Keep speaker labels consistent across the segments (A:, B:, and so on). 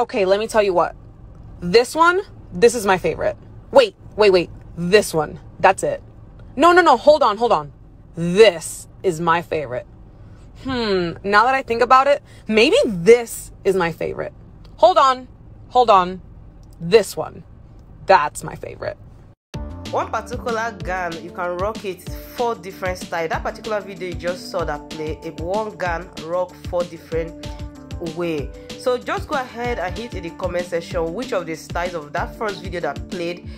A: Okay, let me tell you what. This one, this is my favorite. Wait, wait, wait. This one. That's it. No, no, no. Hold on, hold on. This is my favorite. Hmm, now that I think about it, maybe this is my favorite. Hold on, hold on. This one. That's my favorite.
B: One particular gun, you can rock it four different styles. That particular video you just saw that play, a one gun rock four different way. So just go ahead and hit in the comment section which of the styles of that first video that played,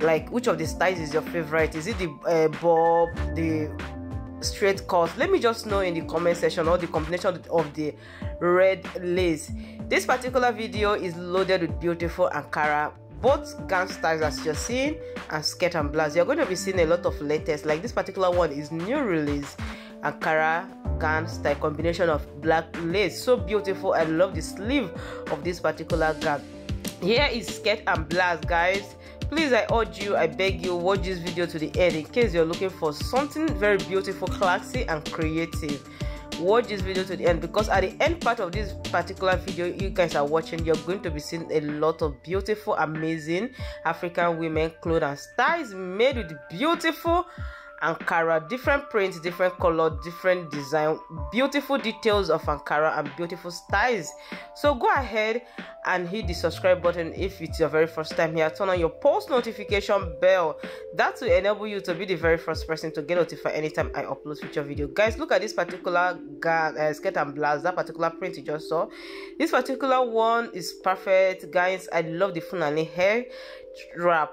B: like which of the styles is your favorite? Is it the uh, bob, the straight cut? Let me just know in the comment section or the combination of the red lace. This particular video is loaded with beautiful ankara both gown styles as you're seeing and skirt and blouse you're going to be seeing a lot of latest. Like this particular one is new release ankara gown style combination of black lace. So beautiful. I love the sleeve of this particular gown. Here is skirt and blouse guys. Please i urge you i beg you watch this video to the end in case you're looking for something very beautiful classy and creative. Watch this video to the end because at the end part of this particular video you guys are watching you're going to be seeing a lot of beautiful amazing african women clothes and styles made with beautiful Ankara, different prints, different color, different design, beautiful details of Ankara and beautiful styles. So go ahead and hit the subscribe button if it's your very first time here. Turn on your post notification bell. That will enable you to be the very first person to get notified anytime I upload future video. Guys, look at this particular uh, skirt and blouse, that particular print you just saw. This particular one is perfect. Guys, I love the Funani hair wrap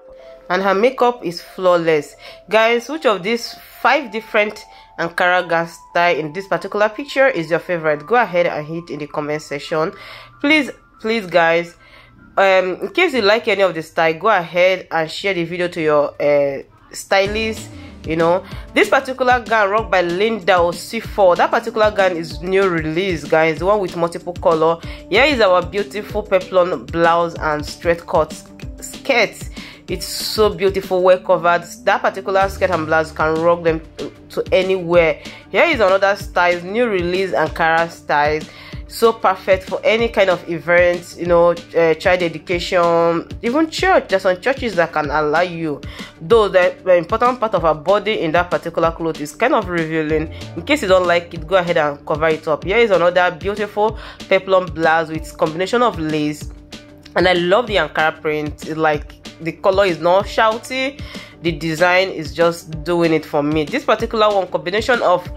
B: and her makeup is flawless. Guys which of these five different ankara gown style in this particular picture is your favorite? Go ahead and hit in the comment section. Please please guys um in case you like any of the style go ahead and share the video to your uh, stylist you know. This particular gown rocked by linda c4 that particular gown is new release guys. The one with multiple color. Here is our beautiful peplum blouse and straight cut skirt it's so beautiful well covered that particular skirt and blouse can rock them to anywhere. Here is another style new release ankara styles so perfect for any kind of event you know uh, child education even church. There's some churches that can allow you. Though the, the important part of our body in that particular cloth is kind of revealing. In case you don't like it go ahead and cover it up. Here is another beautiful peplum blouse with combination of lace. And i love the ankara print. It's like the color is not shouty the design is just doing it for me. This particular one combination of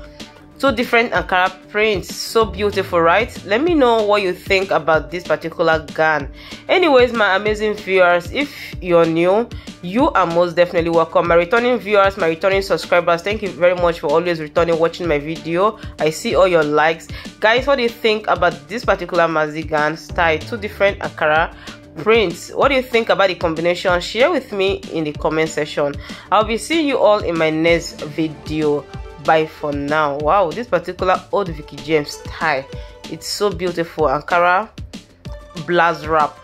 B: two different ankara prints so beautiful right? Let me know what you think about this particular gun anyways my amazing viewers if you're new you are most definitely welcome. My returning viewers my returning subscribers thank you very much for always returning watching my video. I see all your likes. Guys what do you think about this particular maxi gown style? Two different ankara prints what do you think about the combination? Share with me in the comment section. I'll be seeing you all in my next video. Bye for now. Wow this particular old vicky james tie. It's so beautiful. Ankara blouse wrap